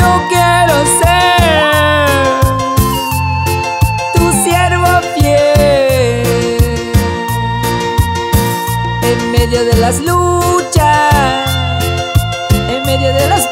yo quiero ser tu siervo fiel. En medio de las luchas, en medio de las